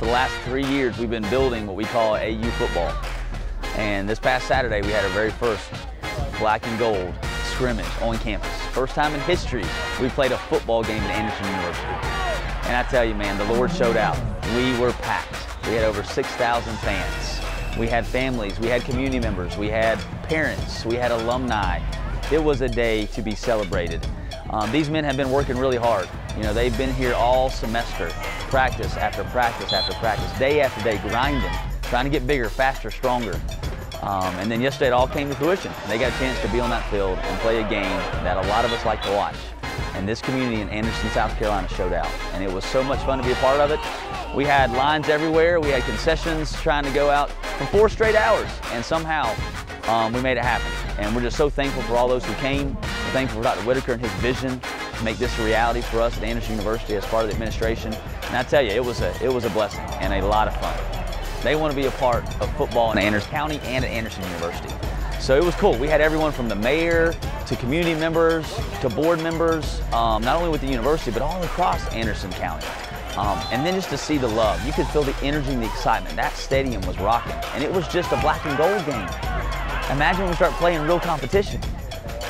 the last three years, we've been building what we call AU football. And this past Saturday, we had our very first black and gold scrimmage on campus. First time in history we played a football game at Anderson University. And I tell you, man, the Lord showed out. We were packed. We had over 6,000 fans. We had families, we had community members, we had parents, we had alumni. It was a day to be celebrated. Um, these men have been working really hard. You know, they've been here all semester, practice after practice after practice, day after day, grinding, trying to get bigger, faster, stronger. Um, and then yesterday it all came to fruition. They got a chance to be on that field and play a game that a lot of us like to watch. And this community in Anderson, South Carolina showed out. And it was so much fun to be a part of it. We had lines everywhere. We had concessions trying to go out for four straight hours. And somehow um, we made it happen. And we're just so thankful for all those who came. We're thankful for Dr. Whitaker and his vision to make this a reality for us at Anderson University as part of the administration. And I tell you, it was a, it was a blessing and a lot of fun. They want to be a part of football in Anderson County and at Anderson University. So it was cool. We had everyone from the mayor to community members to board members, um, not only with the university, but all across Anderson County. Um, and then just to see the love, you could feel the energy and the excitement. That stadium was rocking, and it was just a black and gold game. Imagine we start playing real competition.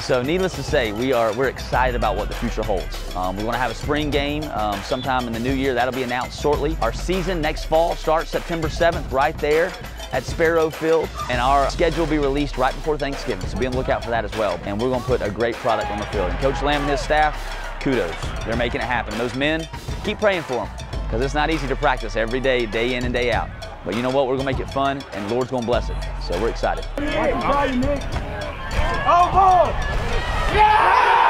So needless to say, we are we're excited about what the future holds. Um, we want to have a spring game um, sometime in the new year. That'll be announced shortly. Our season next fall starts September 7th right there at Sparrow Field, and our schedule will be released right before Thanksgiving, so be on the lookout for that as well. And we're going to put a great product on the field. And Coach Lamb and his staff, kudos. They're making it happen. Those men, keep praying for them, because it's not easy to practice every day, day in and day out. But you know what? We're going to make it fun, and Lord's going to bless it. So we're excited. Oh! Yeah!